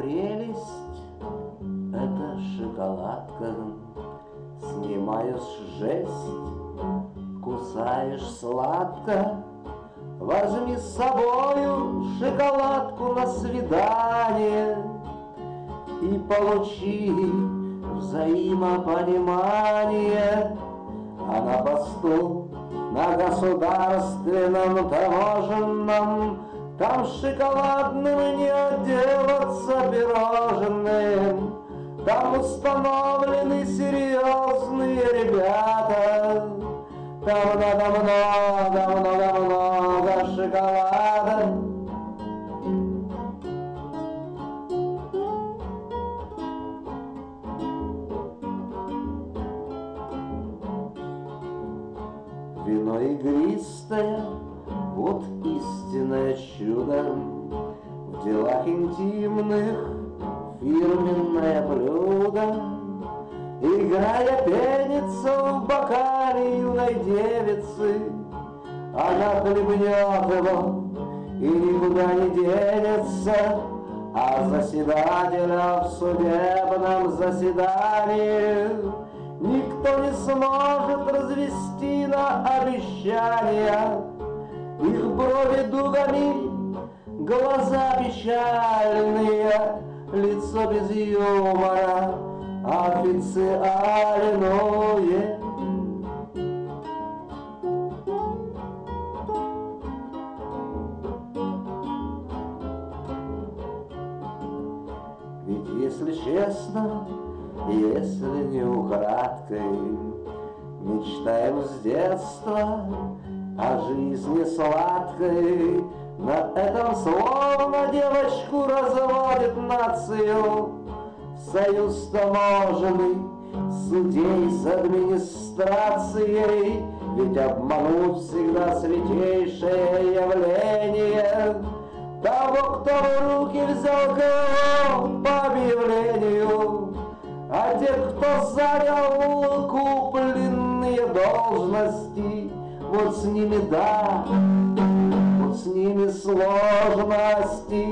прелесть — это шоколадка. Снимаешь жесть, кусаешь сладко, Возьми с собою шоколадку на свидание И получи взаимопонимание. А на посту, на государственном таможенном Там шоколадным не Там установлены серьезные ребята. Много, много, много шоколада Вино игристое, вот истинное чудо. В делах интимных фирменное блюдо Играя пенится в бокале юной девицы Она хлебнет его и никуда не денется А заседателя в судебном заседании Никто не сможет развести на обещания Их брови дугами, глаза печальные Лицо без юмора, официальное. Ведь если честно, если не украдкой, Мечтаем с детства о жизни сладкой, На этом словно девочку разводит нацию союз таможенный судей с администрацией, Ведь обмануть всегда святейшее явление Того, кто в руки взял кого по объявлению а те, кто занял купленные должности, Вот с ними да, вот с ними сложности.